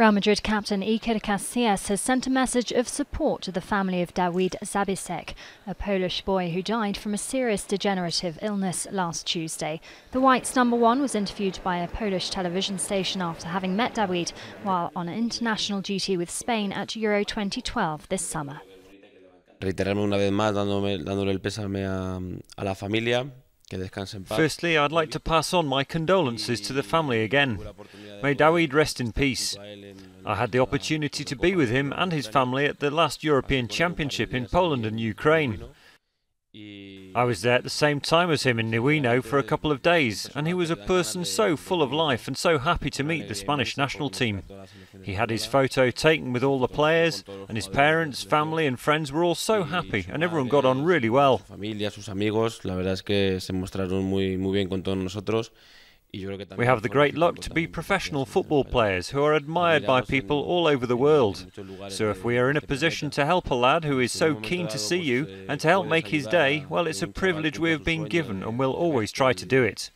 Real Madrid captain Iker Casillas has sent a message of support to the family of Dawid Zabisek, a Polish boy who died from a serious degenerative illness last Tuesday. The Whites number one was interviewed by a Polish television station after having met Dawid while on international duty with Spain at Euro 2012 this summer. Reiterarme una vez más dándome, dándole el pésame a, a la familia Firstly, I'd like to pass on my condolences to the family again. May Dawid rest in peace. I had the opportunity to be with him and his family at the last European Championship in Poland and Ukraine. I was there at the same time as him in Gniewino for a couple of days, and he was a person so full of life and so happy to meet the Spanish national team. He had his photo taken with all the players, and his parents, family, and friends were all so happy, and everyone got on really well. We have the great luck to be professional football players who are admired by people all over the world. So if we are in a position to help a lad who is so keen to see you and to help make his day, well, it's a privilege we have been given and we'll always try to do it.